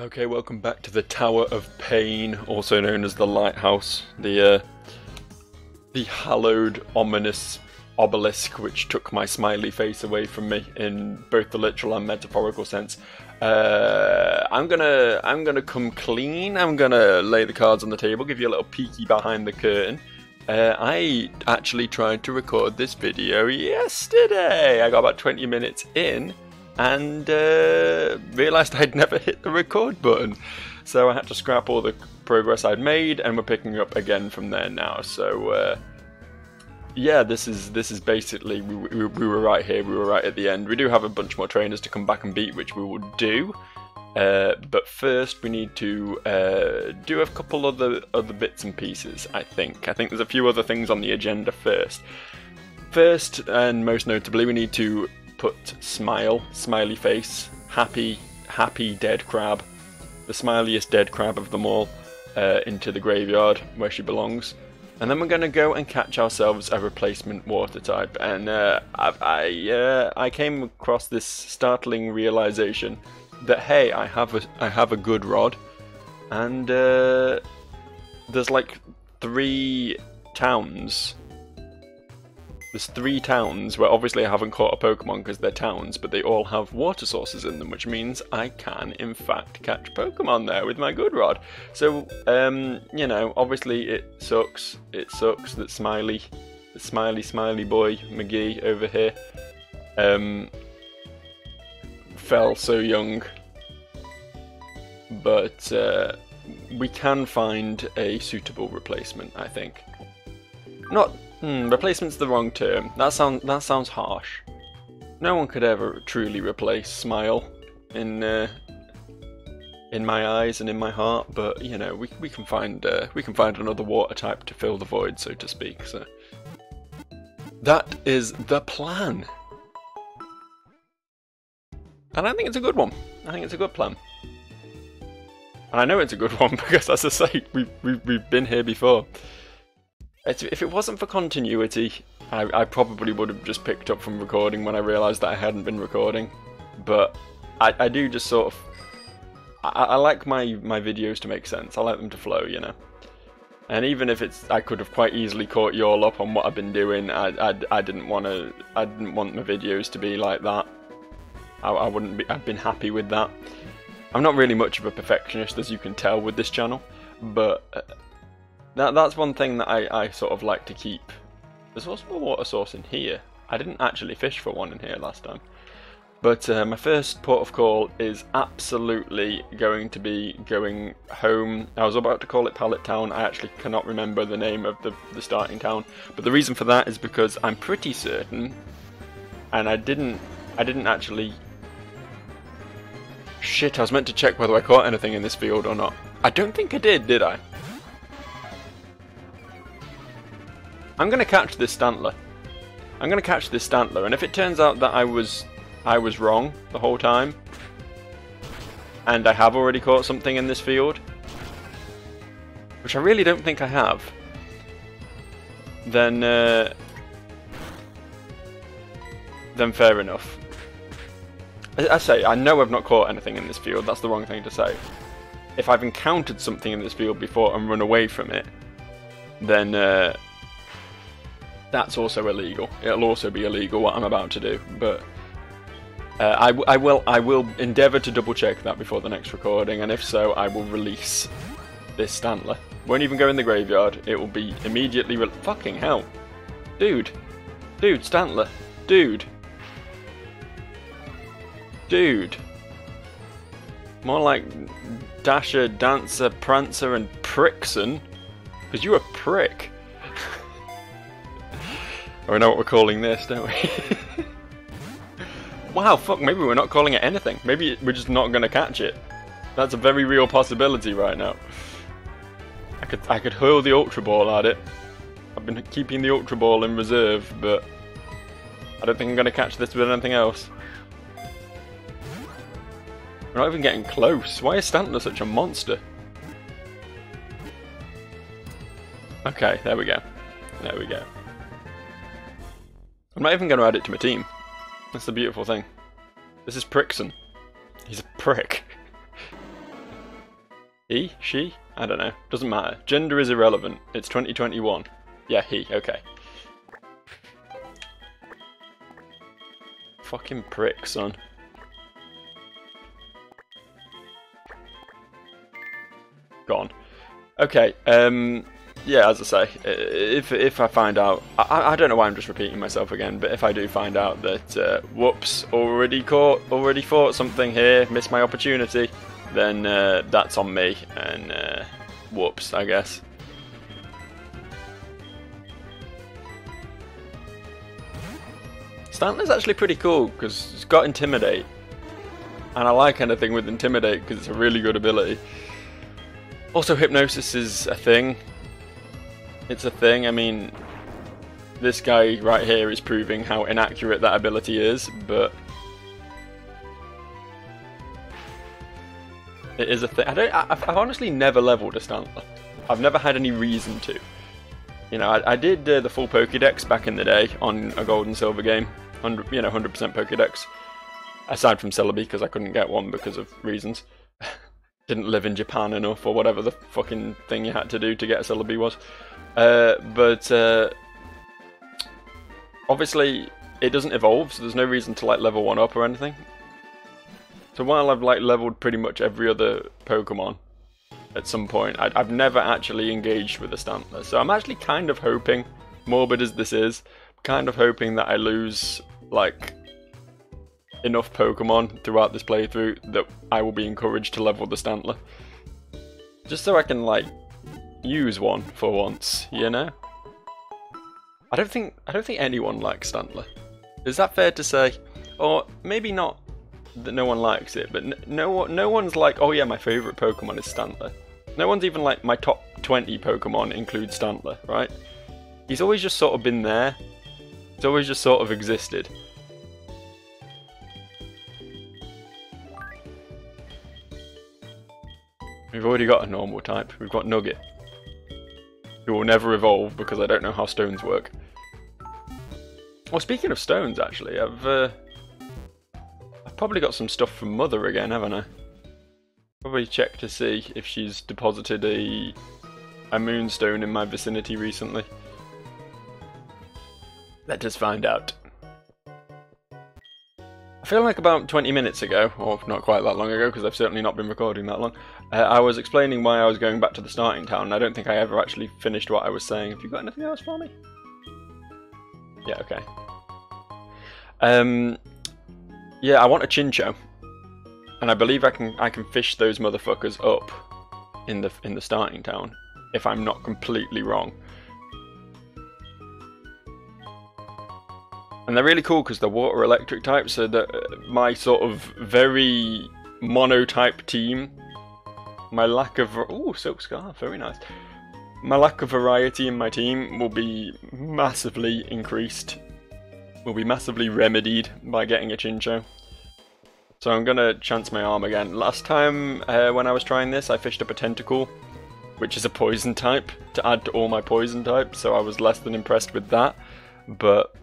Okay, welcome back to the Tower of Pain, also known as the Lighthouse, the uh, the hallowed, ominous obelisk which took my smiley face away from me in both the literal and metaphorical sense. Uh, I'm gonna I'm gonna come clean. I'm gonna lay the cards on the table, give you a little peeky behind the curtain. Uh, I actually tried to record this video yesterday. I got about 20 minutes in and uh, realised I'd never hit the record button. So I had to scrap all the progress I'd made, and we're picking up again from there now. So uh, yeah, this is this is basically we, we, we, were right here, we were right at the end. We do have a bunch more trainers to come back and beat, which we will do. Uh, but first, we need to uh, do a couple other other bits and pieces. I think. I think there's a few other things on the agenda first. First, and most notably, we need to put smile, smiley face, happy, happy dead crab, the smiliest dead crab of them all, uh, into the graveyard where she belongs. And then we're going to go and catch ourselves a replacement water type. And uh, I, I, uh, I came across this startling realization that hey, I have a, I have a good rod, and uh, there's like three towns there's three towns where obviously I haven't caught a Pokemon because they're towns, but they all have water sources in them, which means I can, in fact, catch Pokemon there with my good rod. So, um, you know, obviously it sucks. It sucks that Smiley, the Smiley Smiley boy McGee over here, um, fell so young. But uh, we can find a suitable replacement, I think. Not Hmm, replacement's the wrong term. That sound that sounds harsh. No one could ever truly replace Smile in uh, in my eyes and in my heart, but you know, we we can find uh, we can find another water type to fill the void, so to speak. So that is the plan. And I think it's a good one. I think it's a good plan. And I know it's a good one because, as I say, we've, we've, we've been here before. If it wasn't for continuity, I, I, probably would have just picked up from recording when I realised that I hadn't been recording. But I, I do just sort of... I, I, like my, my videos to make sense. I like them to flow, you know. And even if it's, I could have quite easily caught you all up on what I've been doing. I, I, I didn't want to, I didn't want my videos to be like that. I, I wouldn't be, I've been happy with that. I'm not really much of a perfectionist, as you can tell with this channel, but uh, that, that's one thing that I, I sort of like to keep. There's also a water source in here. I didn't actually fish for one in here last time. But uh, my first port of call is absolutely going to be going home. I was about to call it Pallet Town. I actually cannot remember the name of the, the starting town. But the reason for that is because I'm pretty certain, and I didn't, I didn't actually. Shit! I was meant to check whether I caught anything in this field or not. I don't think I did, did I? I'm going to catch this Stantler. I'm going to catch this Stantler, and if it turns out that I was I was wrong the whole time, and I have already caught something in this field, which I really don't think I have, then uh, then fair enough. I, I say, I know I've not caught anything in this field, that's the wrong thing to say. If I've encountered something in this field before and run away from it, then uh, that's also illegal. It'll also be illegal what I'm about to do, but uh, I, I will I will endeavour to double check that before the next recording, and if so, I will release this Stantler. Won't even go in the graveyard. It will be immediately. Fucking hell, dude, dude, Stantler, dude, dude. More like Dasher, Dancer, Prancer, and Prickson, because you're a prick. Or we know what we're calling this, don't we? wow, fuck, maybe we're not calling it anything. Maybe we're just not going to catch it. That's a very real possibility right now. I could I could hurl the Ultra Ball at it. I've been keeping the Ultra Ball in reserve, but I don't think I'm going to catch this with anything else. We're not even getting close. Why is Stantler such a monster? Okay, there we go. There we go. I'm not even going to add it to my team. That's the beautiful thing. This is Prickson. He's a prick. He? She? I don't know. Doesn't matter. Gender is irrelevant. It's 2021. Yeah, he. Okay. Fucking prick, son. Gone. Okay, um, yeah, as I say, if if I find out, I, I don't know why I'm just repeating myself again, but if I do find out that uh, whoops, already caught, already fought something here, missed my opportunity, then uh, that's on me, and uh, whoops, I guess. Stantler's actually pretty cool because it's got Intimidate, and I like anything with Intimidate because it's a really good ability. Also, Hypnosis is a thing. It's a thing, I mean, this guy right here is proving how inaccurate that ability is, but it is a thing. I don't. I, have honestly never leveled a Stantler. I've never had any reason to. You know, I, I did uh, the full Pokédex back in the day on a Gold and Silver game, hundred, you know, hundred percent Pokédex. Aside from Celebi, because I couldn't get one because of reasons. Didn't live in Japan enough, or whatever the fucking thing you had to do to get a Celebi was. Uh, but uh, obviously, it doesn't evolve, so there's no reason to like level one up or anything. So while I've like leveled pretty much every other Pokemon at some point, I have never actually engaged with a Stantler. So I'm actually kind of hoping, morbid as this is, kind of hoping that I lose like enough Pokemon throughout this playthrough that I will be encouraged to level the Stantler. Just so I can like use one for once, you know? I don't think I don't think anyone likes Stantler. Is that fair to say? Or maybe not that no one likes it, but no no one's like, oh yeah, my favorite Pokemon is Stantler. No one's even like my top 20 Pokemon include Stantler, right? He's always just sort of been there. He's always just sort of existed. We've already got a normal type. We've got Nugget. Who will never evolve because I don't know how stones work. Well, speaking of stones, actually, I've uh, probably got some stuff from Mother again, haven't I? Probably check to see if she's deposited a a moonstone in my vicinity recently. Let us find out. Feel like about 20 minutes ago, or not quite that long ago, because I've certainly not been recording that long, uh, I was explaining why I was going back to the starting town, and I don't think I ever actually finished what I was saying. Have you got anything else for me? Yeah, okay. Um, yeah, I want a chincho, And I believe I can I can fish those motherfuckers up in the in the starting town, if I'm not completely wrong. And they're really cool because they're water electric types, so that uh, my sort of very monotype team, my lack of oh silk scarf, very nice. My lack of variety in my team will be massively increased will be massively remedied by getting a Chinchou. So I'm gonna chance my arm again. Last time uh, when I was trying this, I fished up a Tentacool, which is a poison type, to add to all my poison types, so I was less than impressed with that. But,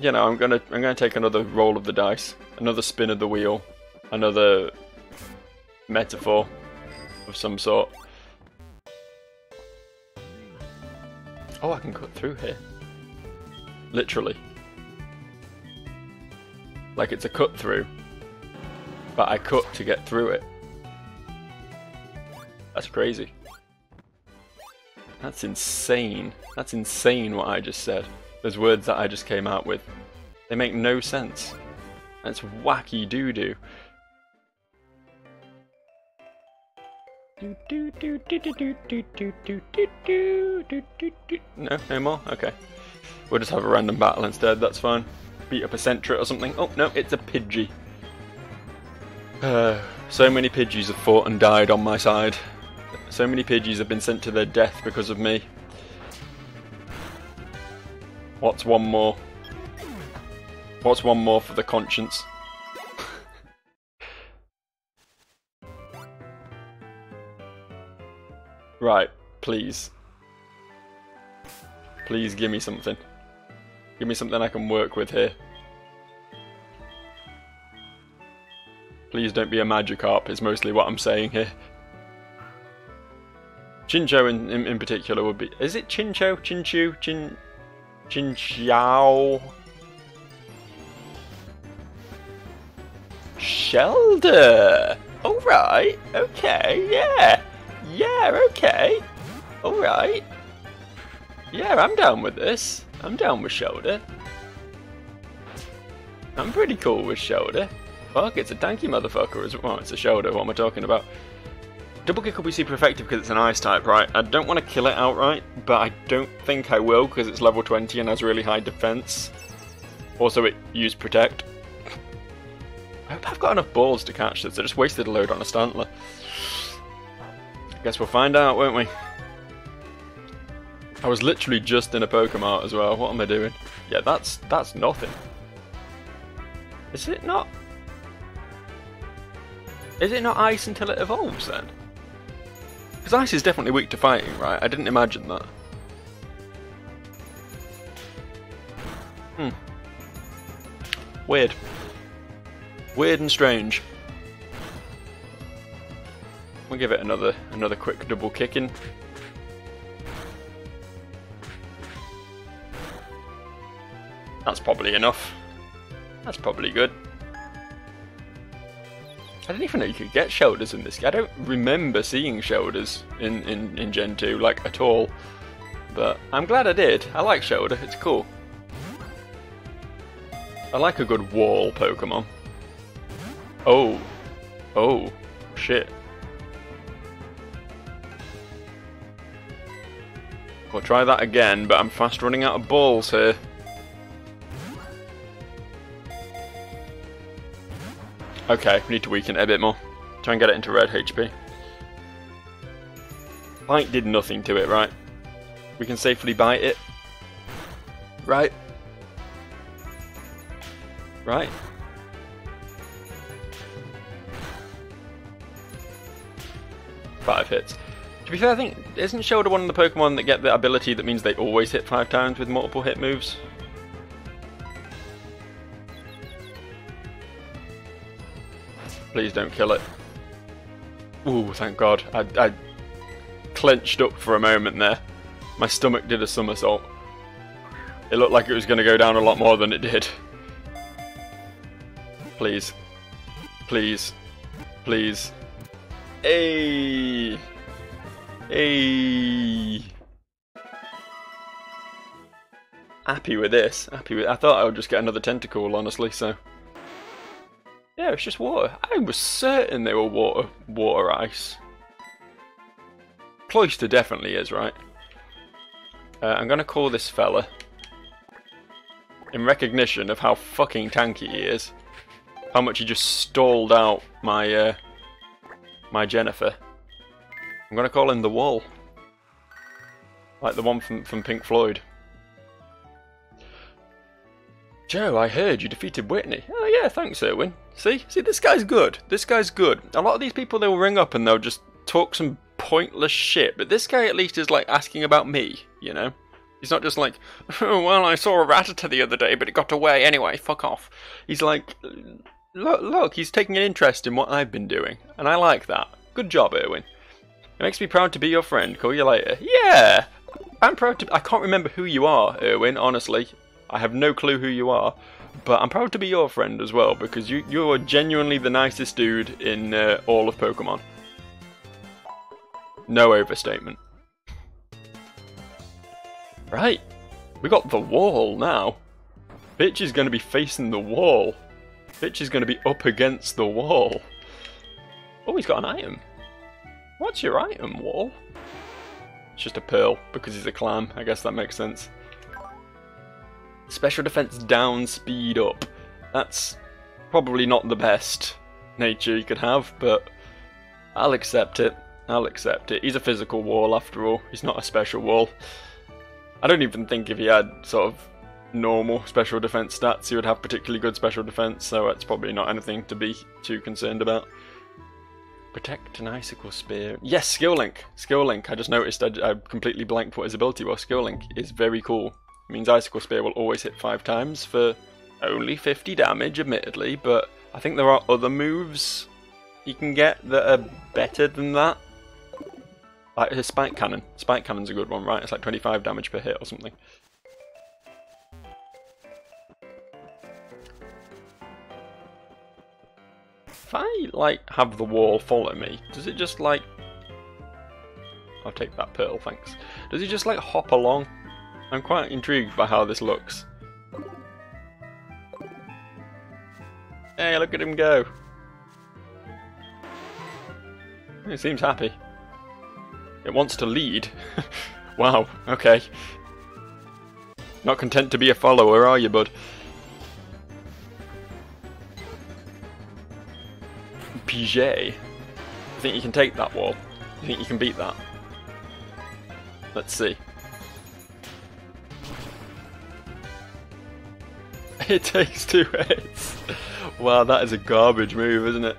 you know, I'm gonna, I'm gonna take another roll of the dice, another spin of the wheel, another metaphor of some sort. Oh, I can cut through here. Literally. Like it's a cut through. But I cut to get through it. That's crazy. That's insane. That's insane what I just said. Those words that I just came out with. They make no sense. That's wacky doo-doo. No, no more? Okay. We'll just have a random battle instead, that's fine beat up a Sentret or something. Oh, no, it's a Pidgey. Uh, so many Pidgeys have fought and died on my side. So many Pidgeys have been sent to their death because of me. What's one more? What's one more for the conscience? right, please. Please give me something. Give me something I can work with here. Please don't be a Magikarp is mostly what I'm saying here. Chincho in, in, in particular would be. Is it Chincho? Chinchu? Chin. Chinchao? Shellder! Alright, okay, yeah. Yeah, okay. Alright. Yeah, I'm down with this. I'm down with Shellder. I'm pretty cool with Shellder. Fuck, it's a tanky motherfucker as well. It's a Shellder, what am I talking about? Double kick will be super effective because it's an ice type, right? I don't want to kill it outright, but I don't think I will because it's level 20 and has really high defense. Also, it used protect. I hope I've got enough balls to catch this. I just wasted a load on a Stantler. Guess we'll find out, won't we? I was literally just in a Pokemon as well. What am I doing? Yeah, that's that's nothing. Is it not? Is it not ice until it evolves then? Because ice is definitely weak to fighting, right? I didn't imagine that. Hmm. Weird. Weird and strange. We'll give it another another quick double kicking. That's probably enough. That's probably good. I didn't even know you could get Shellders in this. Game. I don't remember seeing Shellders in, in, in Gen 2, like, at all. But I'm glad I did. I like Shellder, it's cool. I like a good wall Pokemon. Oh. Oh. Shit. We'll try that again, but I'm fast running out of balls here. Okay, we need to weaken it a bit more. Try and get it into red HP. Bite did nothing to it, right? We can safely bite it. Right? Right? Five hits. To be fair, I think, isn't Shellder one of the Pokemon that get the ability that means they always hit five times with multiple hit moves? Please don't kill it. Ooh, thank God. I, I clenched up for a moment there. My stomach did a somersault. It looked like it was going to go down a lot more than it did. Please. Please. Please. Hey. Hey. Happy with this. Happy with. I thought I would just get another Tentacool, honestly. So. Yeah, it's just water. I was certain they were water, water ice. Cloyster definitely is, right? Uh, I'm gonna call this fella in recognition of how fucking tanky he is. How much he just stalled out my uh, my Jennifer. I'm gonna call him the Wall. Like the one from, from Pink Floyd. Joe, I heard you defeated Whitney. Oh yeah, thanks Erwin. See? See, this guy's good. This guy's good. A lot of these people, they'll ring up and they'll just talk some pointless shit, but this guy at least is like asking about me, you know? He's not just like, oh, well, I saw a Rattata the other day, but it got away anyway, fuck off. He's like, look, look, he's taking an interest in what I've been doing, and I like that. Good job, Erwin. It makes me proud to be your friend. Call you later. Yeah! I'm proud to. I can't remember who you are, Erwin, honestly. I have no clue who you are, but I'm proud to be your friend as well because you you are genuinely the nicest dude in uh, all of Pokemon. No overstatement. Right, we got the wall now. Bitch is going to be facing the wall. Bitch is going to be up against the wall. Oh, he's got an item. What's your item, wall? It's just a pearl because he's a clam. I guess that makes sense. Special defense down, speed up. That's probably not the best nature you could have, but I'll accept it. I'll accept it. He's a physical wall after all. He's not a special wall. I don't even think if he had sort of normal special defense stats, he would have particularly good special defense, so it's probably not anything to be too concerned about. Protect an icicle spear. Yes, skill link. Skill link. I just noticed I, I completely blanked what his ability was. Skill link is very cool. Means Icicle Spear will always hit 5 times for only 50 damage, admittedly, but I think there are other moves you can get that are better than that. Like his spike cannon. Spike cannon's a good one, right? It's like 25 damage per hit or something. If I, like, have the wall follow me, does it just, like... I'll take that pearl, thanks. Does it just, like, hop along? I'm quite intrigued by how this looks. Hey, look at him go. He seems happy. It wants to lead. wow, okay. Not content to be a follower, are you, bud? Piget. I think you can take that wall. I think you can beat that. Let's see. It takes two hits. Wow, that is a garbage move, isn't it?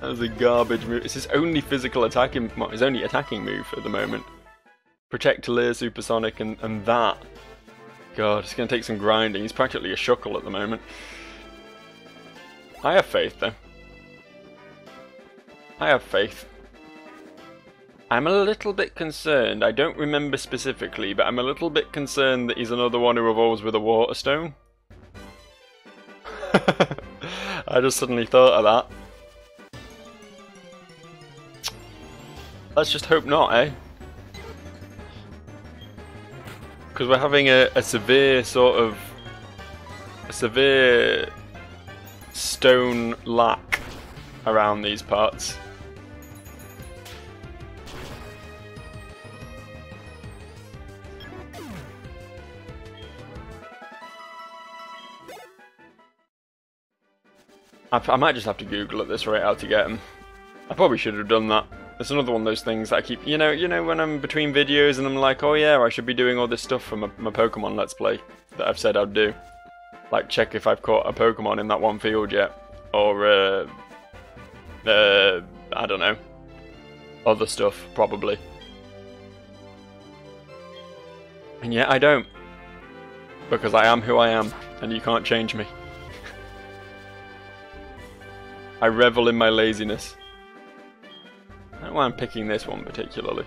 That was a garbage move. It's his only physical attacking, his only attacking move at the moment. Protectolier, Supersonic, and, and that. God, it's going to take some grinding. He's practically a shuckle at the moment. I have faith, though. I have faith. I'm a little bit concerned. I don't remember specifically, but I'm a little bit concerned that he's another one who evolves with a water stone. I just suddenly thought of that. Let's just hope not, eh? Because we're having a, a severe sort of... A severe stone lack around these parts. I, I might just have to Google at this rate how to get them. I probably should have done that. It's another one of those things that I keep, you know, you know when I'm between videos and I'm like, oh yeah, I should be doing all this stuff for my, my Pokemon Let's Play that I've said I'd do. Like check if I've caught a Pokemon in that one field yet, or uh, uh, I don't know, other stuff probably. And yet I don't, because I am who I am, and you can't change me. I revel in my laziness. I don't know why I'm picking this one particularly.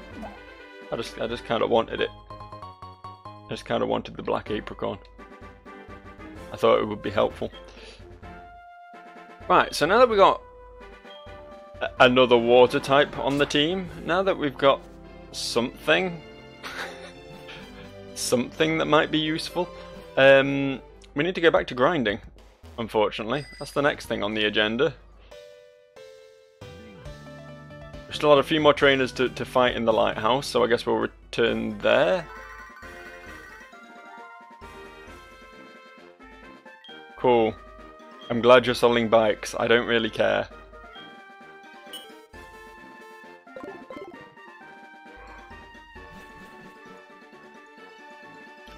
I just I just kind of wanted it. I just kind of wanted the black Apricorn. I thought it would be helpful. Right, so now that we've got another water type on the team, now that we've got something, something that might be useful, um, we need to go back to grinding, unfortunately. That's the next thing on the agenda. Still had a few more trainers to, to fight in the lighthouse, so I guess we'll return there. Cool. I'm glad you're selling bikes. I don't really care.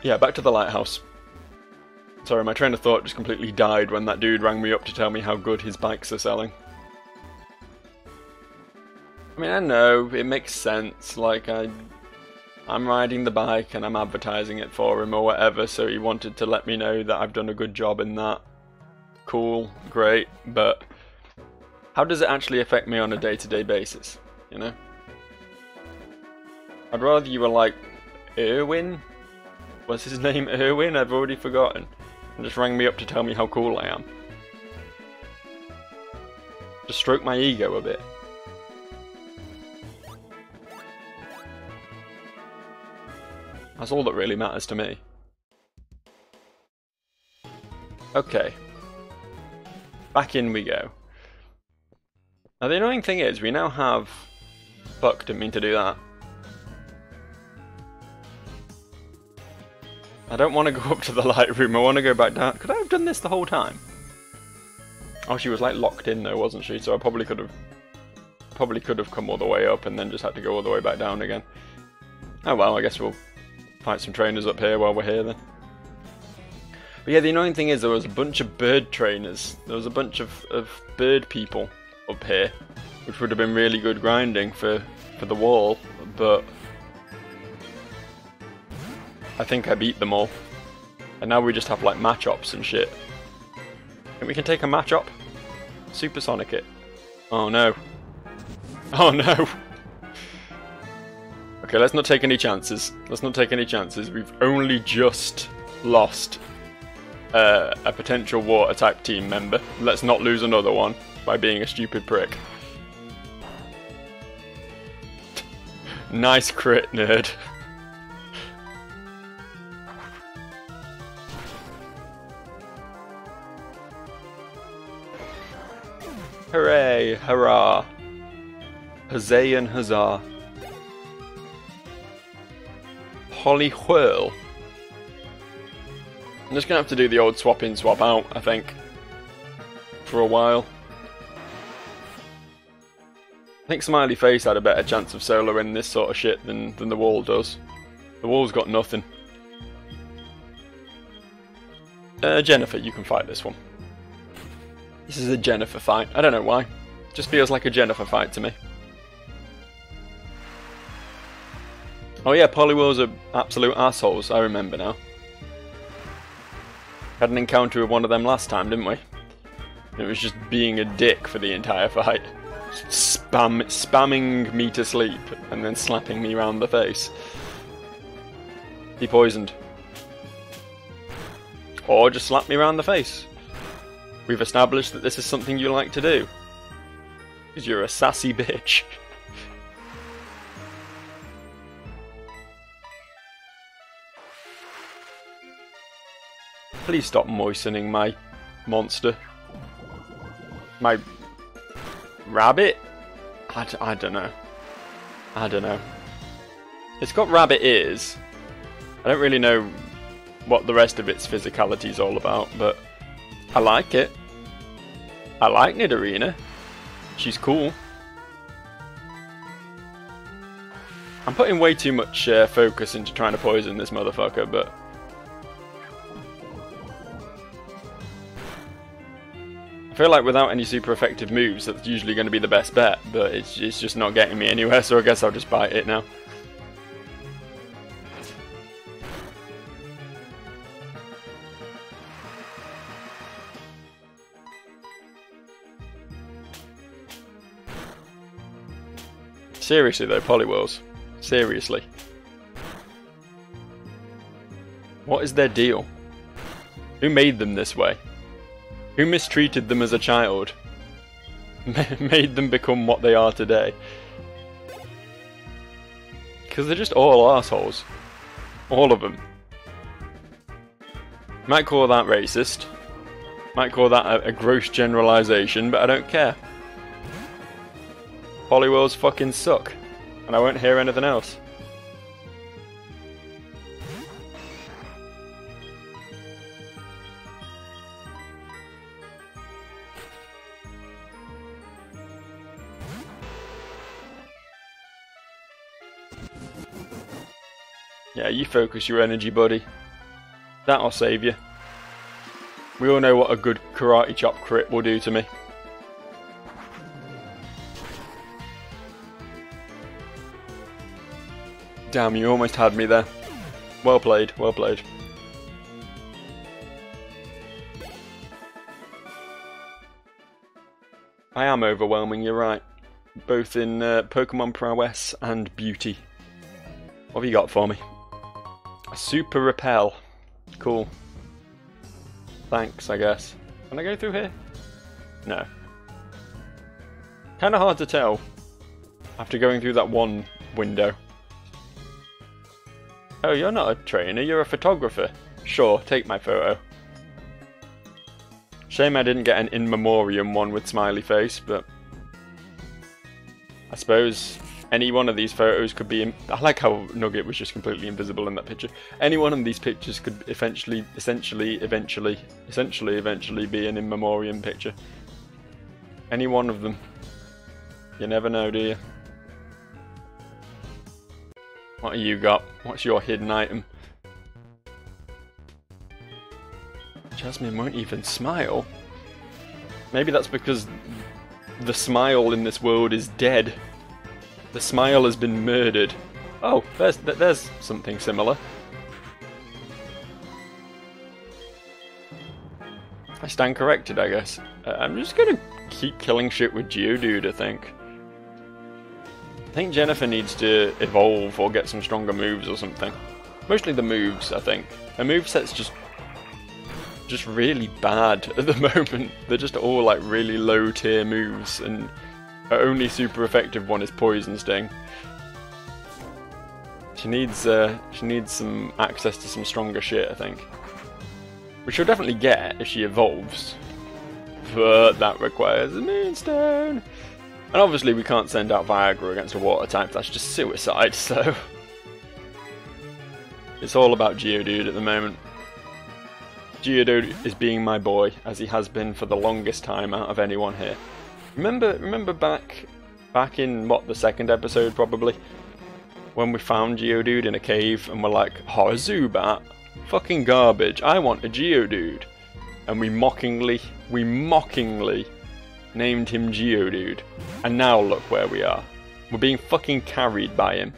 Yeah, back to the lighthouse. Sorry, my train of thought just completely died when that dude rang me up to tell me how good his bikes are selling. I mean, I know it makes sense. Like I, I'm riding the bike and I'm advertising it for him or whatever. So he wanted to let me know that I've done a good job in that. Cool, great, but how does it actually affect me on a day-to-day -day basis? You know. I'd rather you were like Erwin. What's his name? Erwin? I've already forgotten. And just rang me up to tell me how cool I am. Just stroke my ego a bit. That's all that really matters to me. Okay. Back in we go. Now the annoying thing is, we now have... Fuck, didn't mean to do that. I don't want to go up to the light room, I want to go back down. Could I have done this the whole time? Oh, she was like locked in though, wasn't she? So I probably could have... Probably could have come all the way up and then just had to go all the way back down again. Oh well, I guess we'll fight some trainers up here while we're here then. But yeah, the annoying thing is there was a bunch of bird trainers. There was a bunch of, of bird people up here, which would have been really good grinding for, for the wall, but I think I beat them all. And now we just have like Machops and shit. And we can take a Machop? Supersonic it. Oh no. Oh no. Okay, let's not take any chances. Let's not take any chances. We've only just lost uh, a potential water type team member. Let's not lose another one by being a stupid prick. nice crit, nerd. Hooray! Hurrah! Huzzah and huzzah! Poliwhirl. I'm just gonna have to do the old swap in, swap out, I think. For a while. I think Smiley Face had a better chance of solo in this sort of shit than, than the wall does. The wall's got nothing. Uh, Jennifer, you can fight this one. This is a Jennifer fight. I don't know why. Just feels like a Jennifer fight to me. Oh yeah, Poliwhirls are absolute assholes, I remember now. Had an encounter with one of them last time, didn't we? It was just being a dick for the entire fight. Spam spamming me to sleep and then slapping me round the face. He poisoned. Or just slap me round the face. We've established that this is something you like to do. Because you're a sassy bitch. Please stop moistening my monster. My rabbit? I d I don't know. I don't know. It's got rabbit ears. I don't really know what the rest of its physicality is all about, but I like it. I like Nidorina. She's cool. I'm putting way too much uh, focus into trying to poison this motherfucker, but feel like without any super effective moves, that's usually going to be the best bet, but it's, it's just not getting me anywhere, so I guess I'll just bite it now. Seriously though, Poliwhirls. Seriously. What is their deal? Who made them this way? Who mistreated them as a child? Made them become what they are today? Because they're just all assholes. All of them. Might call that racist. Might call that a, a gross generalization, but I don't care. Poliwhirls fucking suck. And I won't hear anything else. Yeah, you focus your energy, buddy. That'll save you. We all know what a good karate chop crit will do to me. Damn, you almost had me there. Well played, well played. I am overwhelming, you're right. Both in uh, Pokemon prowess and beauty. What have you got for me? Super repel. Cool. Thanks, I guess. Can I go through here? No. Kinda hard to tell after going through that one window. Oh, you're not a trainer, you're a photographer. Sure, take my photo. Shame I didn't get an in memoriam one with smiley face, but I suppose any one of these photos could be. I like how Nugget was just completely invisible in that picture. Any one of these pictures could eventually, essentially, eventually, essentially, eventually be an in memoriam picture. Any one of them. You never know, do you? What have you got? What's your hidden item? Jasmine won't even smile. Maybe that's because the smile in this world is dead. The smile has been murdered. Oh, there's there's something similar. I stand corrected, I guess. Uh, I'm just gonna keep killing shit with Geodude, I think. I think Jennifer needs to evolve or get some stronger moves or something. Mostly the moves, I think. Her moveset's just just really bad at the moment. They're just all like really low tier moves and her only super effective one is Poison Sting. She needs uh, she needs some access to some stronger shit, I think. Which she'll definitely get if she evolves. But that requires a Moonstone. And obviously we can't send out Viagra against a water type, that's just suicide, so... It's all about Geodude at the moment. Geodude is being my boy, as he has been for the longest time out of anyone here. Remember remember back back in what the second episode probably? When we found Geodude in a cave and we're like, oh Zubat, fucking garbage, I want a Geodude. And we mockingly we mockingly named him Geodude. And now look where we are. We're being fucking carried by him.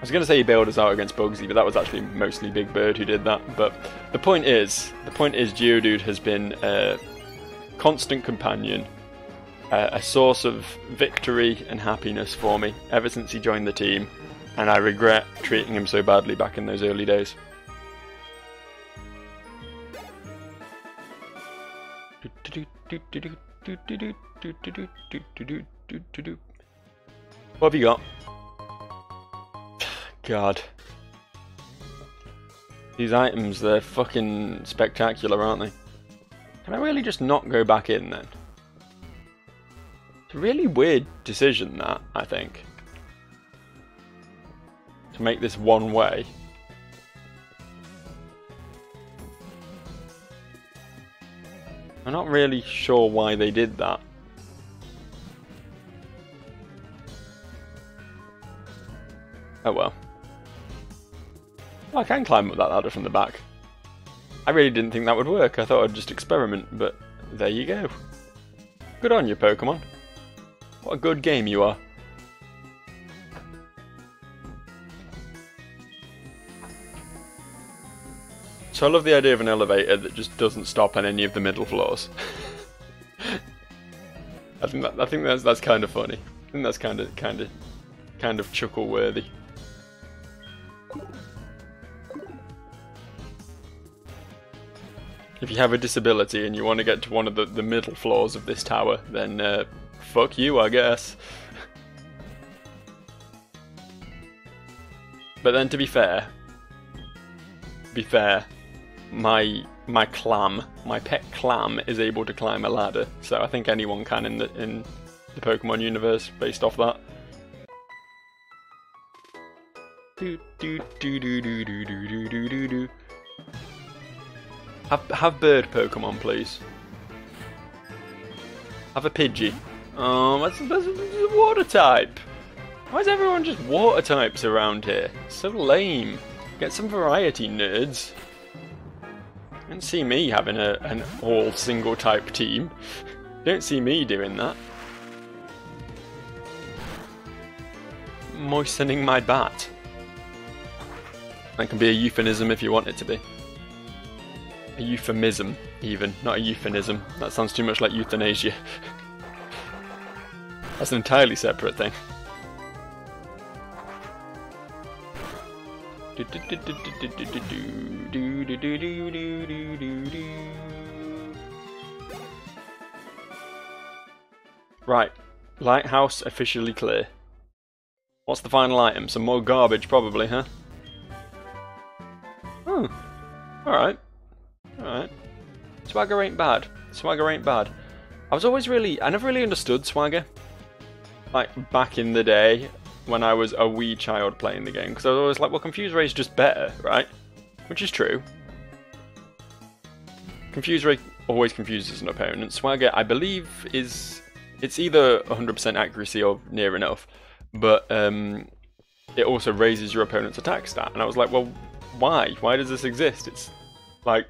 I was going to say he bailed us out against Bugsy, but that was actually mostly Big Bird who did that. But the point is, the point is Geodude has been a constant companion, a source of victory and happiness for me ever since he joined the team, and I regret treating him so badly back in those early days. What have you got? God. These items, they're fucking spectacular, aren't they? Can I really just not go back in then? It's a really weird decision, that, I think. To make this one way. I'm not really sure why they did that. Oh well. I can climb up that ladder from the back. I really didn't think that would work. I thought I'd just experiment, but there you go. Good on you, Pokemon. What a good game you are. So I love the idea of an elevator that just doesn't stop on any of the middle floors. I think that, I think that's that's kind of funny. I think that's kind of kind of kind of chuckle worthy. If you have a disability and you want to get to one of the, the middle floors of this tower, then uh, fuck you, I guess. but then to be fair, be fair, my my clam, my pet clam, is able to climb a ladder, so I think anyone can in the in the Pokemon universe based off that. Do do do do do do do do do do. Have, have bird Pokemon, please. Have a Pidgey. Oh, that's, that's, that's a water type. Why is everyone just water types around here? So lame. Get some variety, nerds. Don't see me having a, an all single type team. Don't see me doing that. Moistening my bat. That can be a euphemism if you want it to be a euphemism, even, not a euphemism. That sounds too much like euthanasia. That's an entirely separate thing. Right, lighthouse officially clear. What's the final item? Some more garbage, probably, huh? Hmm. Alright. Alright. Swagger ain't bad. Swagger ain't bad. I was always really... I never really understood Swagger. Like, back in the day, when I was a wee child playing the game. Because I was always like, well, Confuse Ray is just better, right? Which is true. Confuse Ray always confuses an opponent. Swagger, I believe, is... It's either 100% accuracy or near enough. But um, it also raises your opponent's attack stat. And I was like, well, why? Why does this exist? It's like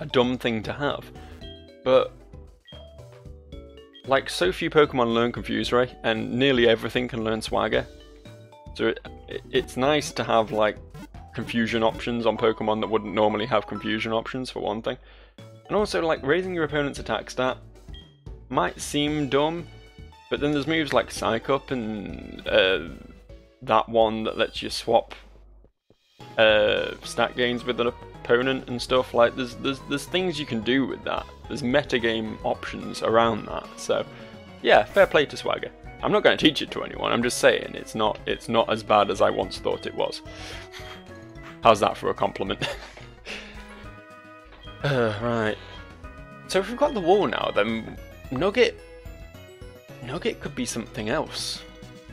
a dumb thing to have. But like so few Pokemon learn Confuse Ray, and nearly everything can learn Swagger. So it, it, it's nice to have like confusion options on Pokemon that wouldn't normally have confusion options for one thing. And also like raising your opponent's attack stat might seem dumb, but then there's moves like Psych Up and uh, that one that lets you swap uh, stat gains with an opponent and stuff. Like there's there's there's things you can do with that. There's metagame options around that. So yeah, fair play to Swagger. I'm not going to teach it to anyone. I'm just saying it's not it's not as bad as I once thought it was. How's that for a compliment? uh, right. So if we've got the wall now, then Nugget Nugget could be something else.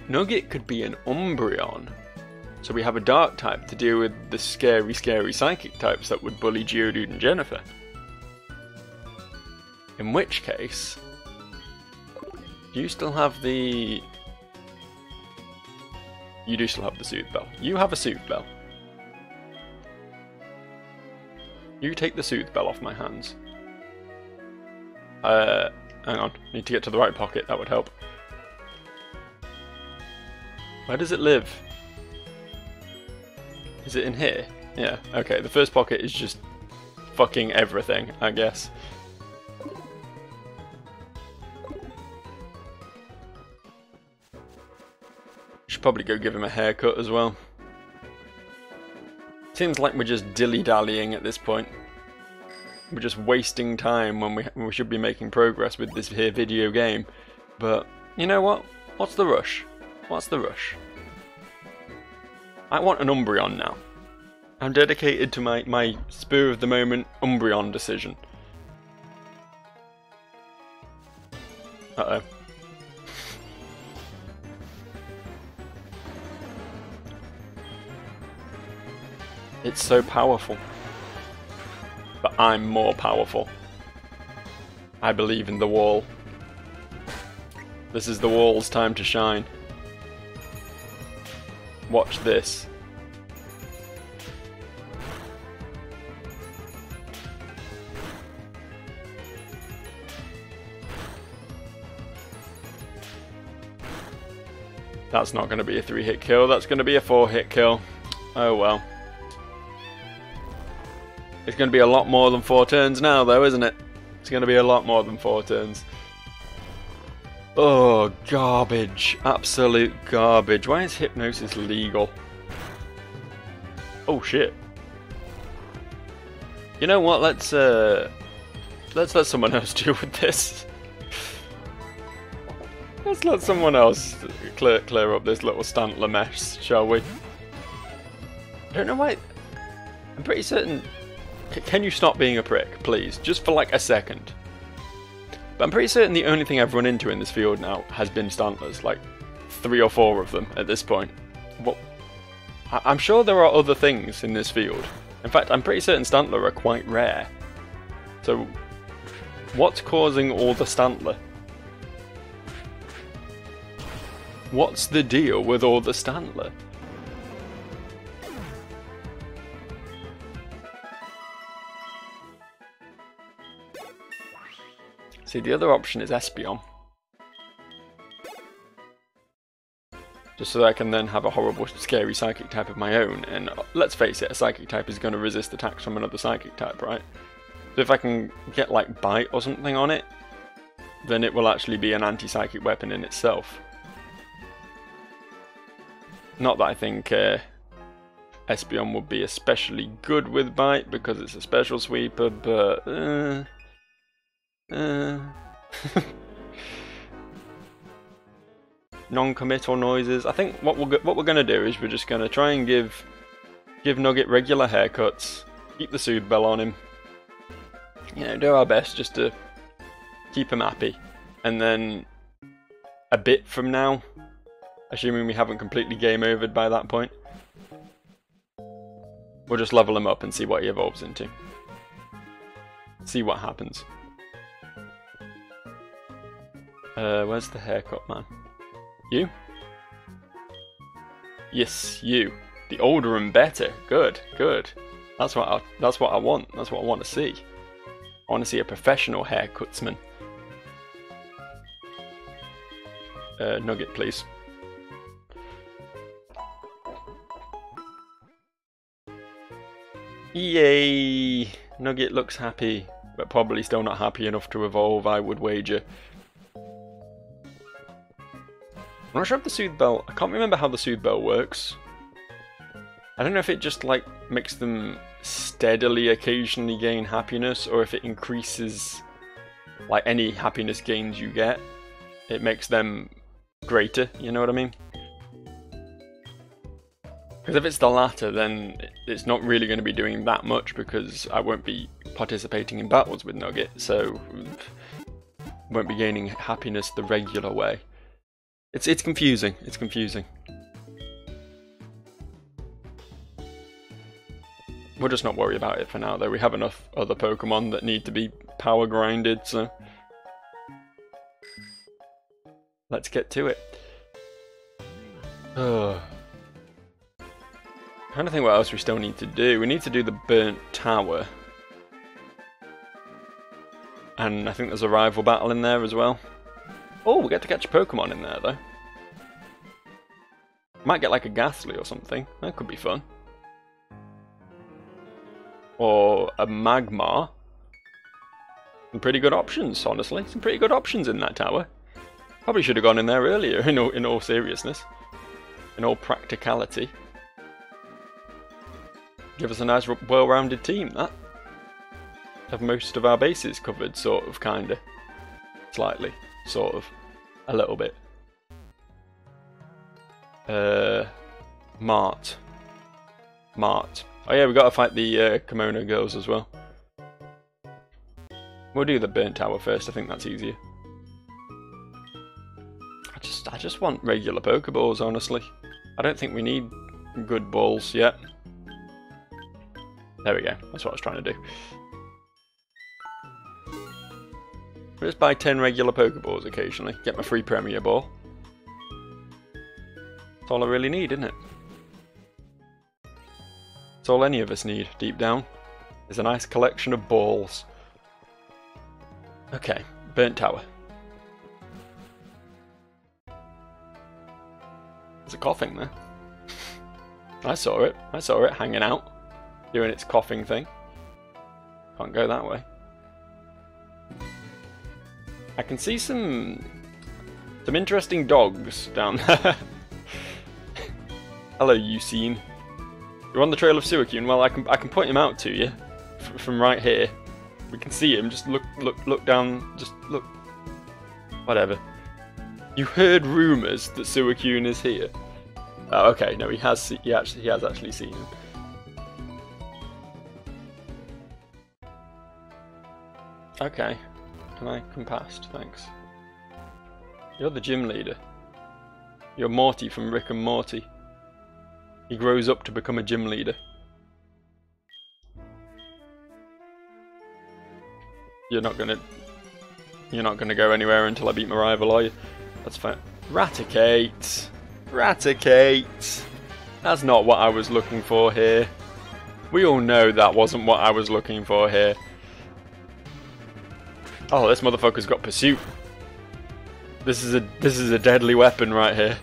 Nugget could be an Umbreon. So we have a dark type to deal with the scary, scary psychic types that would bully Geodude and Jennifer. In which case, you still have the... You do still have the Soothe Bell. You have a Soothe Bell. You take the Soothe Bell off my hands. Uh, hang on. Need to get to the right pocket. That would help. Where does it live? Is it in here? Yeah, okay. The first pocket is just fucking everything, I guess. Should probably go give him a haircut as well. Seems like we're just dilly-dallying at this point. We're just wasting time when we, when we should be making progress with this here video game. But, you know what? What's the rush? What's the rush? I want an Umbreon now. I'm dedicated to my, my spur of the moment Umbreon decision. Uh oh. It's so powerful. But I'm more powerful. I believe in the wall. This is the wall's time to shine. Watch this. That's not going to be a three hit kill, that's going to be a four hit kill. Oh well. It's going to be a lot more than four turns now, though, isn't it? It's going to be a lot more than four turns. Oh, garbage. Absolute garbage. Why is hypnosis legal? Oh, shit. You know what? Let's, uh... Let's let someone else deal with this. let's let someone else clear, clear up this little Stantler mess, shall we? I don't know why... I'm pretty certain can you stop being a prick, please? Just for like a second. But I'm pretty certain the only thing I've run into in this field now has been Stantlers, like three or four of them at this point. Well, I'm sure there are other things in this field. In fact, I'm pretty certain Stantler are quite rare. So, what's causing all the Stantler? What's the deal with all the Stantler? See, the other option is Espeon. Just so that I can then have a horrible, scary psychic type of my own. And let's face it, a psychic type is going to resist attacks from another psychic type, right? So if I can get like Bite or something on it, then it will actually be an anti-psychic weapon in itself. Not that I think uh, Espeon would be especially good with Bite because it's a special sweeper, but... Uh, uh, non-committal noises. I think what we're what we're gonna do is we're just gonna try and give give Nugget regular haircuts, keep the Soothe Bell on him. You know, do our best just to keep him happy, and then a bit from now, assuming we haven't completely game overed by that point, we'll just level him up and see what he evolves into. See what happens. Uh, where's the haircut man? You? Yes, you. The older and better. Good, good. That's what I, that's what I want. That's what I want to see. I want to see a professional haircutsman. Uh, nugget, please. Yay! Nugget looks happy, but probably still not happy enough to evolve, I would wager. I'm not sure if the Soothe Bell... I can't remember how the Soothe Bell works. I don't know if it just, like, makes them steadily occasionally gain happiness, or if it increases, like, any happiness gains you get. It makes them greater, you know what I mean? Because if it's the latter, then it's not really going to be doing that much because I won't be participating in battles with Nugget, so won't be gaining happiness the regular way. It's it's confusing. It's confusing. We'll just not worry about it for now, though. We have enough other Pokemon that need to be power grinded, so... Let's get to it. Ugh. trying to think what else we still need to do. We need to do the Burnt Tower. And I think there's a rival battle in there as well. Oh, we get to catch Pokemon in there, though. Might get like a Gastly or something. That could be fun or a Magmar. Some pretty good options, honestly. Some pretty good options in that tower. Probably should have gone in there earlier, in all, in all seriousness. In all practicality. Give us a nice well-rounded team, that. Have most of our bases covered, sort of, kinda. Slightly. Sort of. A little bit. Uh... Mart. Mart. Oh yeah, we got to fight the uh, kimono girls as well. We'll do the burnt tower first. I think that's easier. I just, I just want regular Pokeballs, honestly. I don't think we need good balls yet. There we go. That's what I was trying to do. Just buy 10 regular Pokeballs occasionally. Get my free Premier Ball. That's all I really need, isn't it? That's all any of us need, deep down, is a nice collection of balls. Okay, Burnt Tower. There's a coughing there. I saw it. I saw it hanging out, doing its coughing thing. Can't go that way. I can see some some interesting dogs down there. Hello, Eusine. You're on the trail of Suicune. Well, I can I can point him out to you from right here. We can see him. Just look look look down. Just look. Whatever. You heard rumours that Suicune is here. Oh, okay. No, he has. He actually he has actually seen him. Okay. Can I come past? Thanks. You're the gym leader. You're Morty from Rick and Morty. He grows up to become a gym leader. You're not gonna... You're not gonna go anywhere until I beat my rival, are you? That's fine. Raticate! Raticate! That's not what I was looking for here. We all know that wasn't what I was looking for here. Oh, this motherfucker's got pursuit. This is a this is a deadly weapon right here.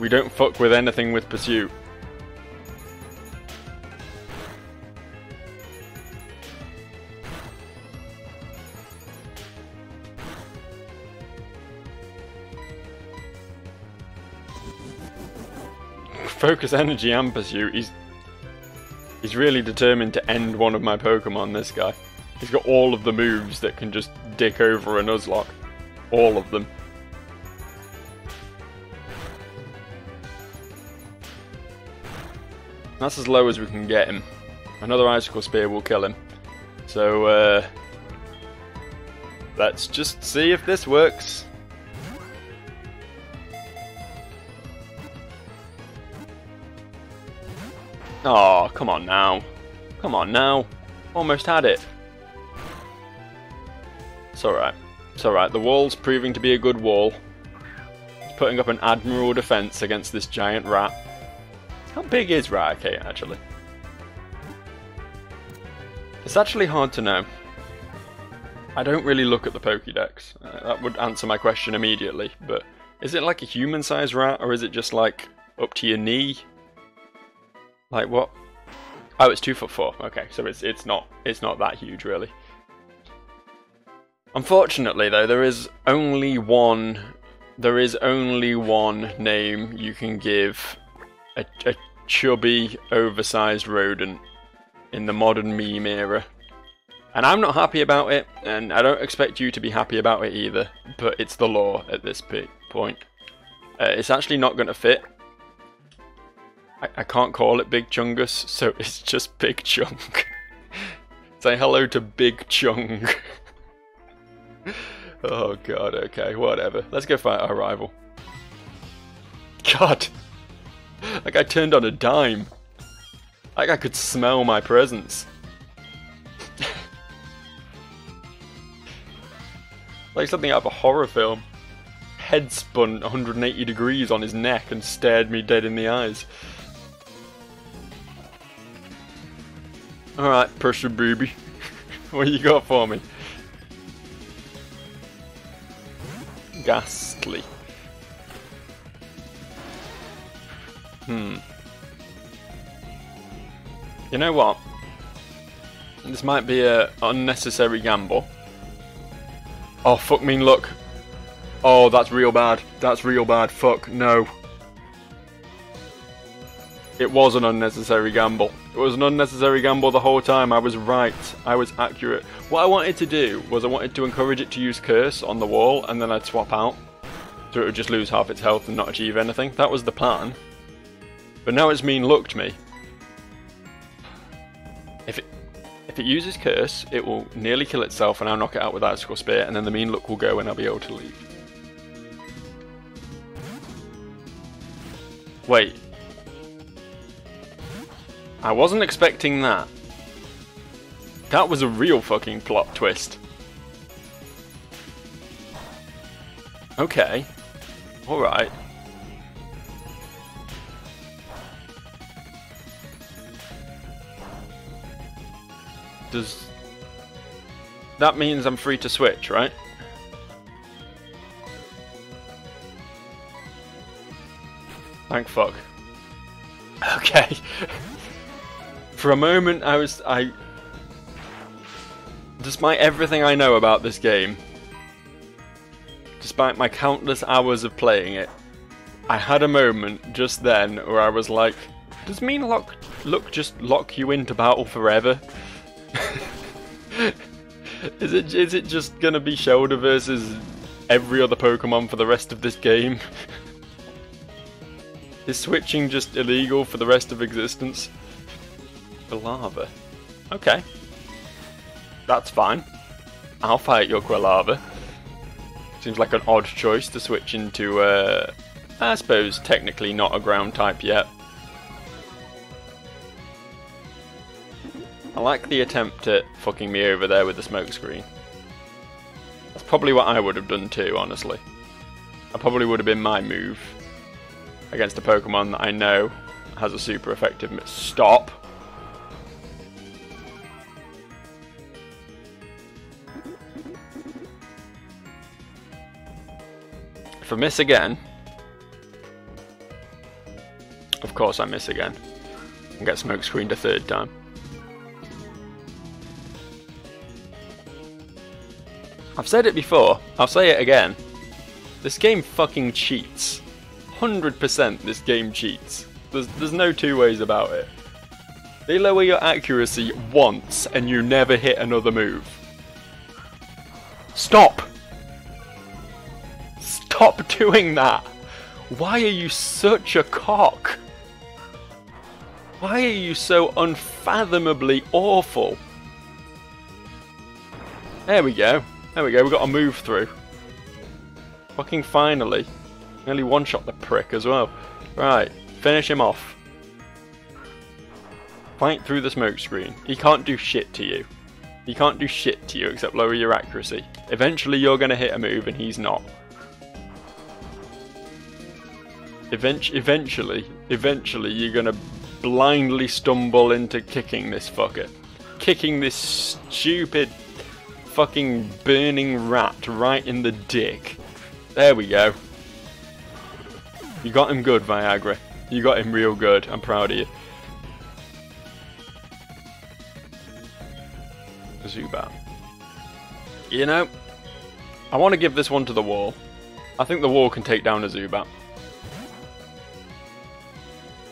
We don't fuck with anything with pursuit. Focus energy and pursuit. He's he's really determined to end one of my Pokemon. This guy. He's got all of the moves that can just dick over a Nuzlocke. All of them. That's as low as we can get him. Another Icicle Spear will kill him. So, uh, let's just see if this works. Oh, come on now. Come on now. Almost had it. It's alright. It's alright. The wall's proving to be a good wall. It's putting up an admirable defense against this giant rat. Big is Raticate, actually? It's actually hard to know. I don't really look at the Pokédex. Uh, that would answer my question immediately, but is it like a human-sized rat, or is it just like up to your knee? Like what? Oh, it's two foot four. Okay, so it's it's not it's not that huge really. Unfortunately, though, there is only one there is only one name you can give a, a chubby, oversized rodent in the modern meme era. And I'm not happy about it, and I don't expect you to be happy about it either, but it's the law at this point. Uh, it's actually not going to fit. I, I can't call it Big Chungus, so it's just Big Chung. Say hello to Big Chung. oh god, okay, whatever. Let's go fight our rival. God! Like I turned on a dime. Like I could smell my presence. like something out of a horror film. Head spun 180 degrees on his neck and stared me dead in the eyes. Alright, pressure baby. what you got for me? Gastly. Hmm. You know what? This might be a unnecessary gamble. Oh, fuck me, look. Oh, that's real bad. That's real bad. Fuck, no. It was an unnecessary gamble. It was an unnecessary gamble the whole time. I was right. I was accurate. What I wanted to do was I wanted to encourage it to use Curse on the wall, and then I'd swap out. So it would just lose half its health and not achieve anything. That was the plan. But now it's mean look to me. If it if it uses Curse, it will nearly kill itself and I'll knock it out with Icicle Spear, and then the mean look will go and I'll be able to leave. Wait. I wasn't expecting that. That was a real fucking plot twist. Okay. Alright. Does... That means I'm free to switch, right? Thank fuck. Okay. For a moment I was... I... Despite everything I know about this game, despite my countless hours of playing it, I had a moment just then where I was like, does mean lock look just lock you into battle forever? is it is it just gonna be Shellder versus every other Pokemon for the rest of this game? is switching just illegal for the rest of existence? Quilava. Okay. That's fine. I'll fight your Quilava. Seems like an odd choice to switch into, uh, I suppose, technically not a ground type yet. I like the attempt at fucking me over there with the smokescreen. That's probably what I would have done too, honestly. That probably would have been my move against a Pokemon that I know has a super effective... Stop! If I miss again... Of course I miss again. And get smokescreened a third time. I've said it before, I'll say it again. This game fucking cheats. 100% this game cheats. There's, there's no two ways about it. They lower your accuracy once and you never hit another move. Stop! Stop doing that! Why are you such a cock? Why are you so unfathomably awful? There we go. There we go, we got a move through. Fucking finally. Nearly one-shot the prick as well. Right, finish him off. Fight through the smoke screen. He can't do shit to you. He can't do shit to you except lower your accuracy. Eventually you're going to hit a move and he's not. Event eventually, eventually you're going to blindly stumble into kicking this fucker. Kicking this stupid fucking burning rat right in the dick. There we go. You got him good, Viagra. You got him real good. I'm proud of you. Zubat. You know, I want to give this one to the wall. I think the wall can take down a Zubat.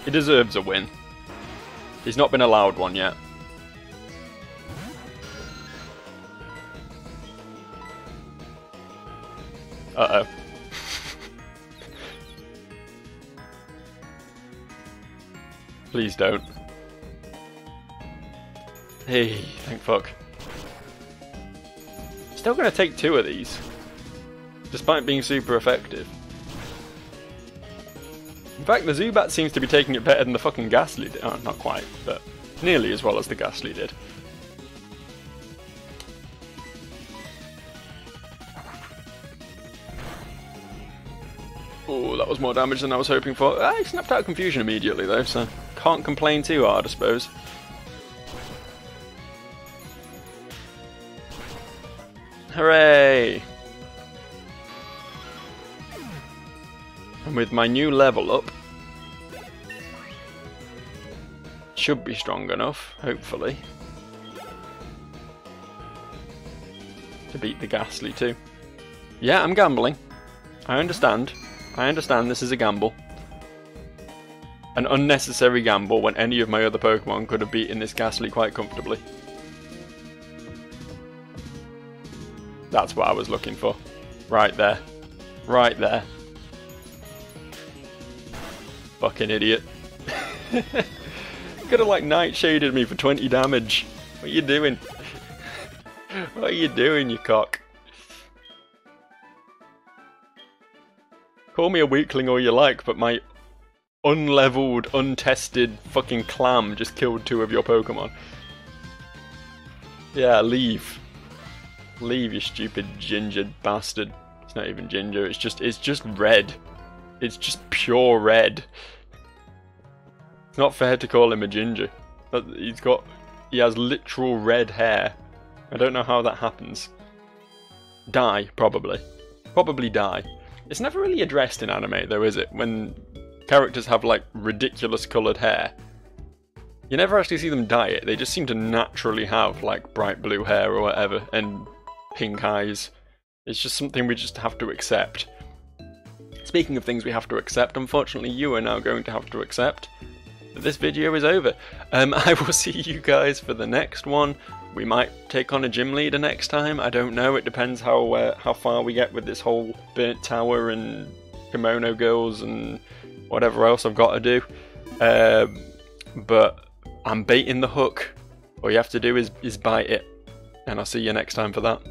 He deserves a win. He's not been allowed one yet. Uh-oh. Please don't. Hey, thank fuck. Still gonna take two of these. Despite being super effective. In fact, the Zubat seems to be taking it better than the fucking Gastly did. Oh, not quite, but nearly as well as the Gastly did. More damage than I was hoping for. Ah, I snapped out confusion immediately though, so can't complain too hard, I suppose. Hooray! And with my new level up, should be strong enough, hopefully, to beat the Gastly too. Yeah, I'm gambling. I understand. I understand this is a gamble. An unnecessary gamble when any of my other Pokemon could have beaten this Gastly quite comfortably. That's what I was looking for. Right there. Right there. Fucking idiot. Could have like nightshaded me for 20 damage. What are you doing? what are you doing, you cock? Call me a weakling all you like, but my unleveled, untested fucking clam just killed two of your Pokemon. Yeah, leave. Leave, you stupid ginger bastard. It's not even ginger, it's just it's just red. It's just pure red. It's not fair to call him a ginger. But he's got he has literal red hair. I don't know how that happens. Die, probably. Probably die. It's never really addressed in anime, though, is it? When characters have like ridiculous coloured hair, you never actually see them dye it. They just seem to naturally have like bright blue hair or whatever, and pink eyes. It's just something we just have to accept. Speaking of things we have to accept, unfortunately, you are now going to have to accept that this video is over. Um, I will see you guys for the next one. We might take on a gym leader next time. I don't know. It depends how uh, how far we get with this whole burnt tower and kimono girls and whatever else I've got to do. Uh, but I'm baiting the hook. All you have to do is is bite it, and I'll see you next time for that.